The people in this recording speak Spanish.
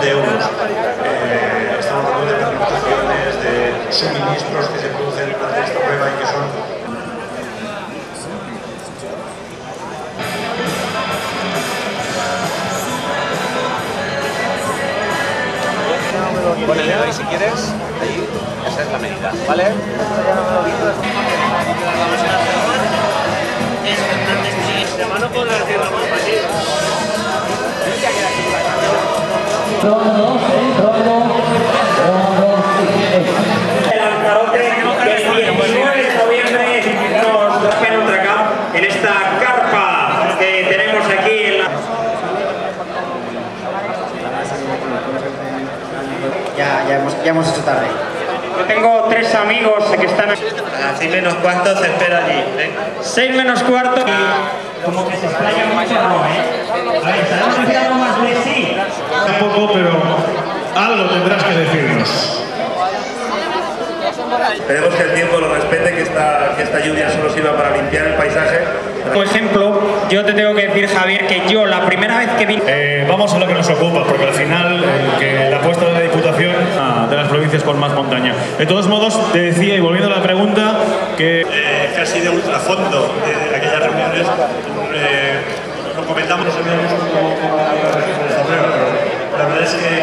de euros. Eh, estamos hablando de pernoctaciones, de suministros que se producen durante esta prueba y que son Pon el dedo ahí si quieres, ahí, esa es la medida, ¿vale? Ya, ya, hemos, ya hemos hecho tarde. Yo tengo tres amigos que están... A seis menos cuarto se espera allí. ¿eh? 6 menos cuarto como que se ¿eh? A ver, ¿sabemos decir algo más de sí? Pero algo tendrás que decirnos. Esperemos que el tiempo lo respete, que esta, que esta lluvia solo sirva para limpiar el paisaje. Por ejemplo, yo te tengo que decir, Javier, que yo la primera vez que vi... Eh, vamos a lo que nos ocupa, porque al final eh, que la apuesta de la Diputación ah, de las provincias con más montaña. De todos modos, te decía, y volviendo a la pregunta, que Eh, casi de ultrafondo de aquellas reuniones, eh,